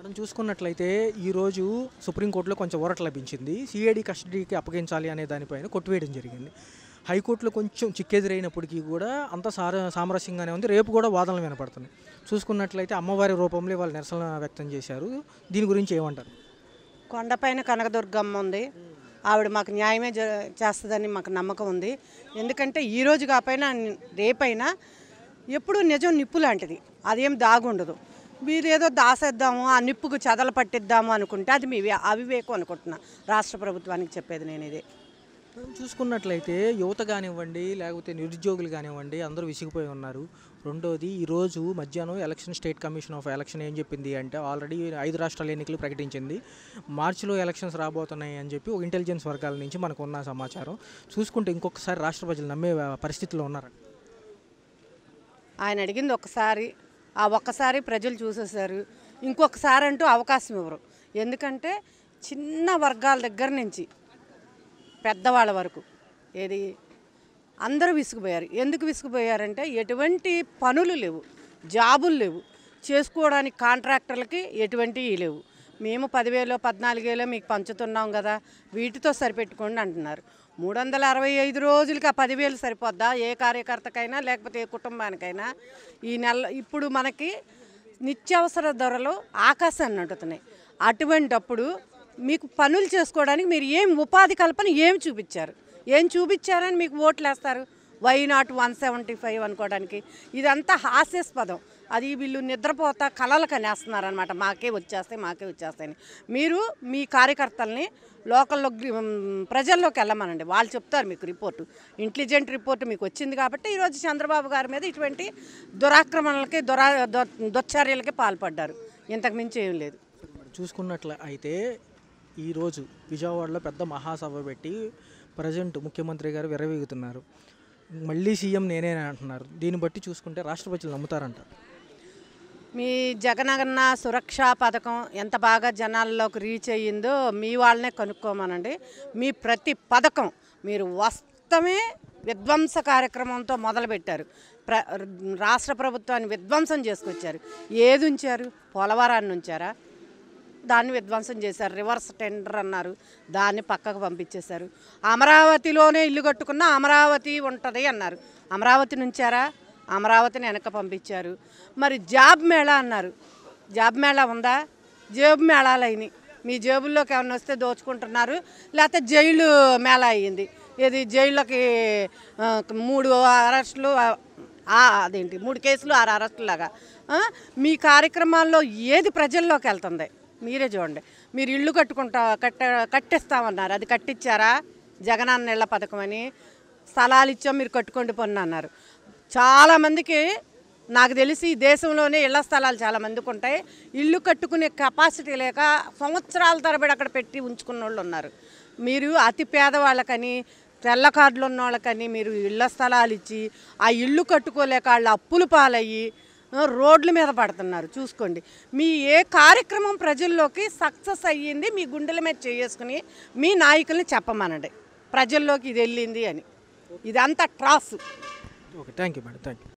మనం చూసుకున్నట్లయితే ఈరోజు సుప్రీంకోర్టులో కొంచెం ఊరట లభించింది. సిఐడి కస్టడీకి అప్పగించాలి అనే దానిపైన కొట్టివేయడం జరిగింది. హైకోర్టులో కొంచెం చిక్కెదిరైనప్పటికీ కూడా అంత సార సామరస్యంగానే ఉంది. రేపు కూడా వాదనలు వినపడుతున్నాయి. చూసుకున్నట్లయితే అమ్మవారి రూపంలో వాళ్ళు నిరసన వ్యక్తం చేశారు. దీని గురించి ఏమంటారు? కొండపైన కనకదుర్గమ్మ ఉంది. ఆవిడ మాకు న్యాయమే చేస్తుందని మాకు నమ్మకం ఉంది. ఎందుకంటే ఈ రోజు రేపైనా ఎప్పుడూ నిజం నిప్పు లాంటిది. అదేం దాగుండదు. మీరేదో దాసేద్దాము ఆ నిప్పుకు చెదలు పట్టిద్దాము అనుకుంటే అది మీ అవివేకం అనుకుంటున్నా. రాష్ట్ర ప్రభుత్వానికి చెప్పేది నేను ఇది మనం చూసుకున్నట్లయితే యువత కానివ్వండి లేకపోతే నిరుద్యోగులు కానివ్వండి అందరూ విసిగిపోయి ఉన్నారు. రెండోది ఈరోజు మధ్యాహ్నం election state commission of election ఏం చెప్పింది అంటే ఆల్రెడీ ఐదు రాష్ట్రాల ఎన్నికలు ప్రకటించింది. మార్చిలో ఎలక్షన్స్ రాబోతున్నాయి అని చెప్పి ఒక ఇంటెలిజెన్స్ వర్గాల నుంచి మనకు ఉన్న సమాచారం. చూసుకుంటే ఇంకొకసారి రాష్ట్ర ప్రజలు నమ్మే పరిస్థితిలో ఉన్నారు ఆయన అడిగింది ఒక్కసారి ఆ ఒక్కసారి ప్రజలు చూసేశారు. ఇంకొకసారి అంటూ అవకాశం ఇవ్వరు. ఎందుకంటే చిన్న వర్గాల దగ్గర నుంచి పెద్దవాళ్ళ వరకు ఏది అందరూ విసిగిపోయారు. ఎందుకు విసిగిపోయారంటే ఎటువంటి పనులు లేవు జాబులు లేవు. చేసుకోవడానికి కాంట్రాక్టర్లకి ఎటువంటివి లేవు. మేము పదివేలు పద్నాలుగేలో మీకు పంచుతున్నాం కదా వీటితో సరిపెట్టుకోండి అంటున్నారు. మూడు వందల అరవై ఐదు రోజులకి ఆ పదివేలు సరిపోద్దా? ఏ కార్యకర్తకైనా లేకపోతే ఏ కుటుంబానికైనా? ఈ నెల ఇప్పుడు మనకి నిత్యావసర ధరలు ఆకాశాన్ని అంటుతున్నాయి అటువంటప్పుడు మీకు పనులు చేసుకోవడానికి మీరు ఏం ఉపాధి కల్పన ఏం చూపించారు? ఏం చూపించారని మీకు ఓట్లు వేస్తారు why not one seventy five అనుకోవడానికి? ఇదంతా హాస్యాస్పదం. అది వీళ్ళు నిద్రపోతా కలలు కనేస్తున్నారనమాట మాకే వచ్చేస్తాయి మాకే వచ్చేస్తాయని. మీరు మీ కార్యకర్తల్ని లోకల్లో ప్రజల్లోకి వెళ్ళమనండి. వాళ్ళు చెప్తారు మీకు రిపోర్టు. ఇంటెలిజెంట్ రిపోర్ట్ మీకు వచ్చింది కాబట్టి ఈరోజు చంద్రబాబు గారి మీద ఇటువంటి దురాక్రమణలకి దురా దు- దుశ్చర్యలకి పాల్పడ్డారు. ఇంతకు మించి ఏం లేదు. చూసుకున్నట్లు అయితే ఈరోజు విజయవాడలో పెద్ద మహాసభ పెట్టి ప్రజెంట్ ముఖ్యమంత్రి గారు విరవీగుతున్నారు మళ్ళీ సీఎం నేనే అంటున్నారు. దీన్ని బట్టి చూసుకుంటే రాష్ట్ర ప్రజలు నమ్ముతారంట. మీ జగనన్న సురక్ష పథకం ఎంత బాగా జనాల్లోకి రీచ్ అయ్యిందో మీ వాళ్ళనే కనుక్కోమనండి. మీ ప్రతి పథకం మీరు వస్తమే విధ్వంస కార్యక్రమంతో మొదలుపెట్టారు. ప్ర రాష్ట్ర ప్రభుత్వాన్ని విధ్వంసం చేసుకొచ్చారు. ఏది ఉంచారు? పోలవరాన్ని ఉంచారా? దాన్ని విధ్వంసం చేశారు. రివర్స్ టెండర్ అన్నారు. దాన్ని పక్కకు పంపించేశారు. అమరావతిలోనే ఇల్లు కట్టుకున్న అమరావతి ఉంటుంది అన్నారు. అమరావతి నుంచారా? అమరావతిని వెనక పంపించారు. మరి జాబ్ మేళా అన్నారు. జాబ్ మేళా ఉందా? జేబు మేళాలు అయినాయి మీ జేబుల్లోకి ఏమైనా వస్తే దోచుకుంటున్నారు. లేకపోతే జైలు మేళా అయ్యింది. ఇది జైల్లోకి మూడు అరెస్టులు అదేంటి మూడు కేసులు ఆరు అరెస్టులు లాగా మీ కార్యక్రమాల్లో ఏది ప్రజల్లోకి వెళ్తుంది? మీరే చూడండి. మీరు ఇల్లు కట్టుకుంటా కట్ట కట్టిస్తామన్నారు. అది కట్టించారా జగనాన్న ఇళ్ళ పథకం అని స్థలాలు ఇచ్చాం మీరు కట్టుకోండి పన్ను అన్నారు. చాలామందికి నాకు తెలిసి ఈ దేశంలోనే ఇళ్ళ స్థలాలు చాలా మందికి ఉంటాయి. ఇల్లు కట్టుకునే కెపాసిటీ లేక సంవత్సరాల తరబడి అక్కడ పెట్టి ఉంచుకున్న వాళ్ళు ఉన్నారు. మీరు అతి పేదవాళ్ళకని తెల్ల కార్డులు ఉన్న వాళ్ళకని మీరు ఇళ్ళ స్థలాలు ఇచ్చి ఆ ఇల్లు కట్టుకోలేక వాళ్ళు అప్పులు పాలయ్యి రోడ్ల మీద పడుతున్నారు. చూసుకోండి. మీ ఏ కార్యక్రమం ప్రజల్లోకి సక్సెస్ అయ్యింది మీ గుండెల మీద చేసుకుని మీ నాయకుల్ని చెప్పమనండి. ప్రజల్లోకి ఇది వెళ్ళింది అని. ఇదంతా ట్రాస్ okay thank you madam thank you